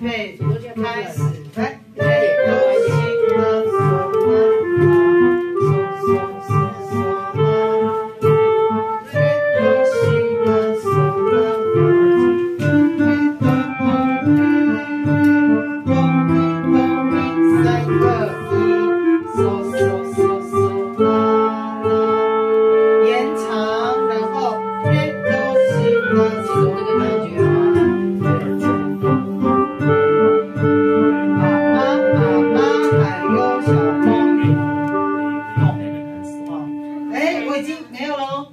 对，昨天开始。已经没有了。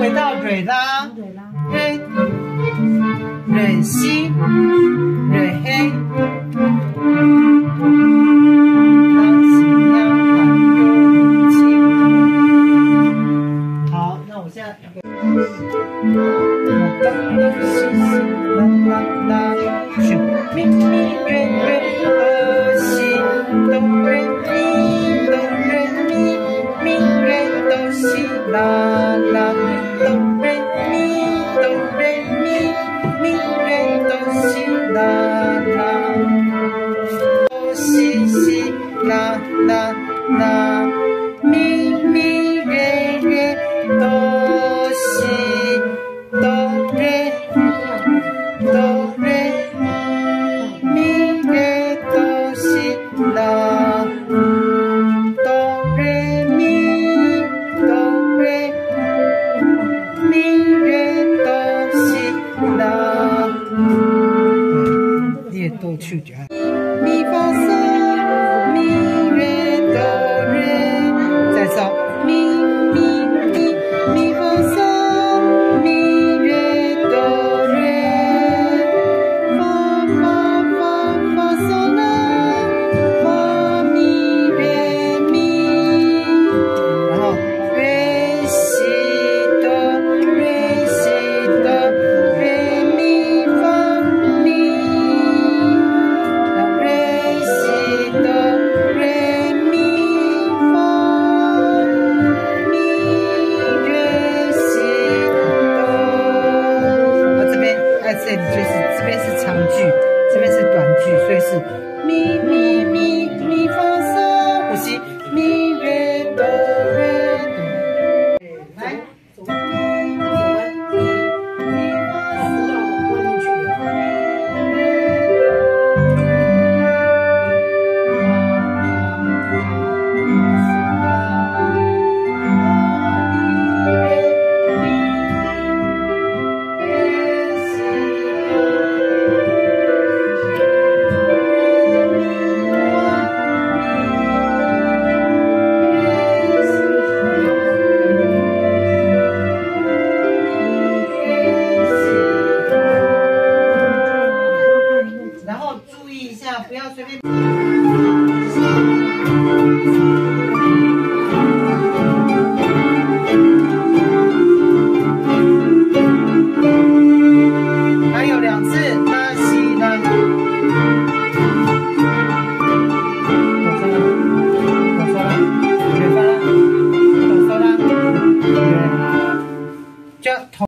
回到嘴巴，对，忍心，忍黑。好，那我现在。啦咪咪瑞瑞哆西哆瑞咪哆咪咪瑞哆西啦哆瑞咪哆瑞咪咪瑞哆西啦来去。夹 Thank you.